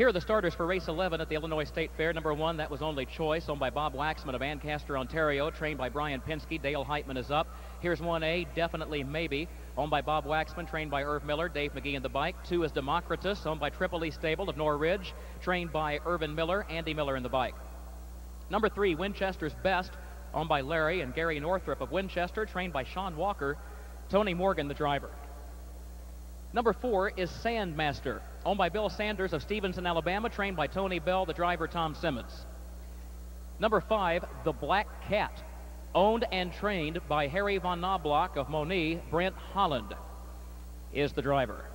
Here are the starters for race 11 at the Illinois State Fair. Number one, that was Only Choice, owned by Bob Waxman of Ancaster, Ontario, trained by Brian Pinsky. Dale Hiteman is up. Here's 1A, Definitely Maybe, owned by Bob Waxman, trained by Irv Miller, Dave Magee in the bike. Two is Democritus, owned by Tripoli Stable of Norridge, trained by Irvin Miller, Andy Miller in the bike. Number three, Winchester's Best, owned by Larry and Gary Northrup of Winchester, trained by Sean Walker, Tony Morgan, the driver. Number four is Sandmaster, owned by Bill Sanders of Stevenson, Alabama, trained by Tony Bell, the driver Tom Simmons. Number five, The Black Cat, owned and trained by Harry Von Knobloch of Monee, Brent Holland is the driver.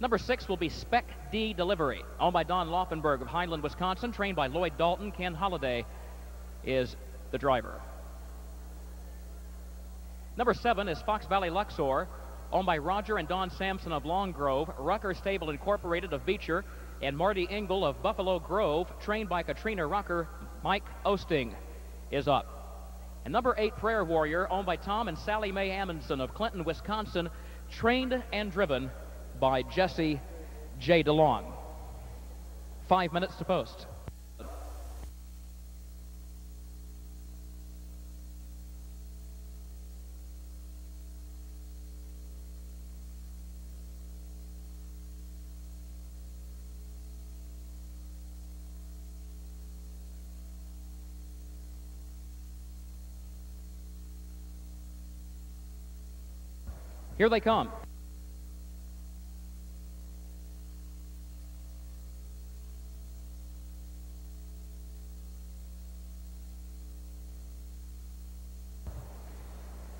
Number six will be Spec D Delivery, owned by Don Laufenberg of Highland, Wisconsin, trained by Lloyd Dalton. Ken Holliday is the driver. Number seven is Fox Valley Luxor, owned by Roger and Don Sampson of Long Grove, Rucker Stable Incorporated of Beecher, and Marty Engel of Buffalo Grove, trained by Katrina Rucker. Mike Oosting is up. And number eight, Prayer Warrior, owned by Tom and Sally Mae Amundsen of Clinton, Wisconsin, trained and driven by Jesse J. DeLong. Five minutes to post. Here they come.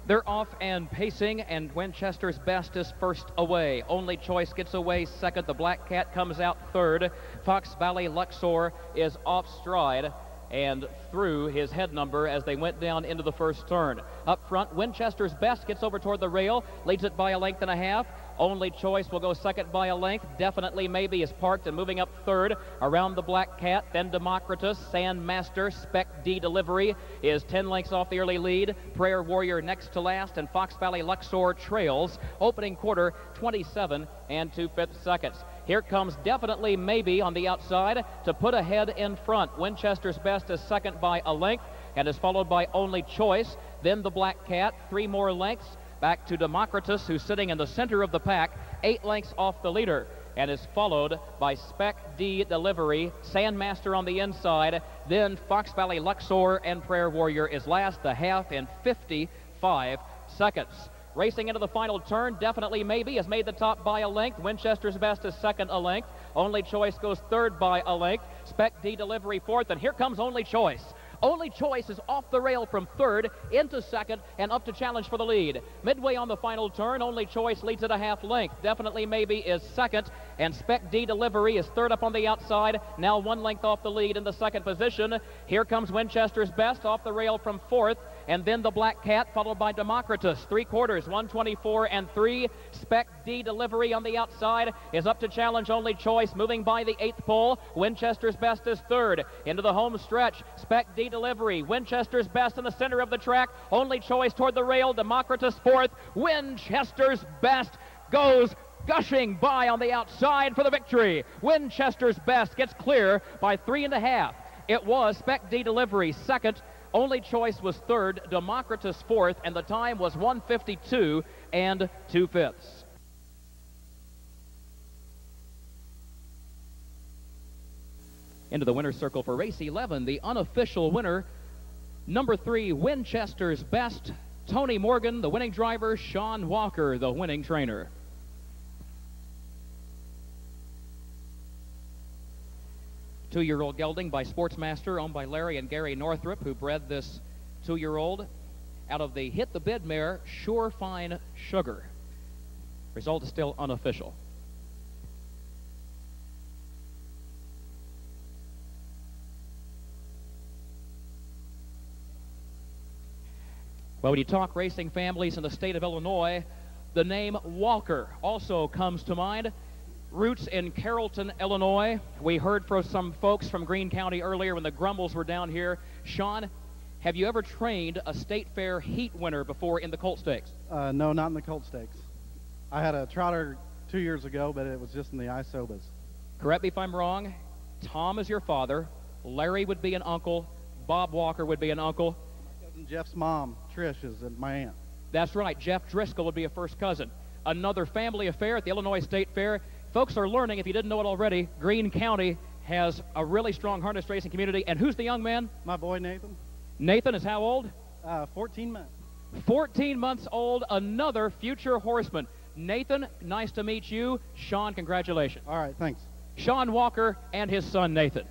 They're off and pacing, and Winchester's best is first away. Only Choice gets away second. The Black Cat comes out third. Fox Valley Luxor is off stride and through his head number as they went down into the first turn. Up front, Winchester's best gets over toward the rail, leads it by a length and a half. Only choice will go second by a length. Definitely maybe is parked and moving up third around the Black Cat. Then Democritus, Sandmaster, Spec D Delivery is 10 lengths off the early lead. Prayer Warrior next to last, and Fox Valley Luxor trails. Opening quarter 27 and two fifths seconds. Here comes definitely maybe on the outside to put ahead in front. Winchester's best is second by a length and is followed by only choice. Then the Black Cat, three more lengths. Back to Democritus, who's sitting in the center of the pack, eight lengths off the leader, and is followed by Spec D Delivery, Sandmaster on the inside, then Fox Valley Luxor and Prayer Warrior is last, the half in 55 seconds. Racing into the final turn, definitely maybe, has made the top by a length. Winchester's best is second a length. Only Choice goes third by a length. Spec D Delivery fourth, and here comes Only Choice. Only choice is off the rail from third into second and up to challenge for the lead. Midway on the final turn, only choice leads at a half length. Definitely maybe is second, and Spec D Delivery is third up on the outside, now one length off the lead in the second position. Here comes Winchester's best off the rail from fourth and then the Black Cat, followed by Democritus. Three quarters, 124 and three. Spec D delivery on the outside is up to challenge only choice, moving by the eighth pole. Winchester's best is third. Into the home stretch, Spec D delivery. Winchester's best in the center of the track. Only choice toward the rail. Democritus fourth. Winchester's best goes gushing by on the outside for the victory. Winchester's best gets clear by three and a half. It was Spec D delivery second only choice was third, Democritus fourth, and the time was 152 and two fifths. Into the winner's circle for race 11, the unofficial winner, number three, Winchester's best, Tony Morgan, the winning driver, Sean Walker, the winning trainer. Two-year-old gelding by Sportsmaster, owned by Larry and Gary Northrup, who bred this two-year-old out of the Hit the Bid mare, Sure Fine Sugar. Result is still unofficial. Well, when you talk racing families in the state of Illinois, the name Walker also comes to mind roots in Carrollton, Illinois. We heard from some folks from Greene County earlier when the Grumbles were down here. Sean, have you ever trained a state fair heat winner before in the Colt Stakes? Uh, no, not in the Colt Stakes. I had a trotter two years ago, but it was just in the Isobas. Correct me if I'm wrong. Tom is your father. Larry would be an uncle. Bob Walker would be an uncle. Cousin Jeff's mom, Trish, is my aunt. That's right. Jeff Driscoll would be a first cousin. Another family affair at the Illinois State Fair. Folks are learning, if you didn't know it already, Greene County has a really strong harness racing community. And who's the young man? My boy Nathan. Nathan is how old? Uh, 14 months. 14 months old, another future horseman. Nathan, nice to meet you. Sean, congratulations. All right, thanks. Sean Walker and his son Nathan.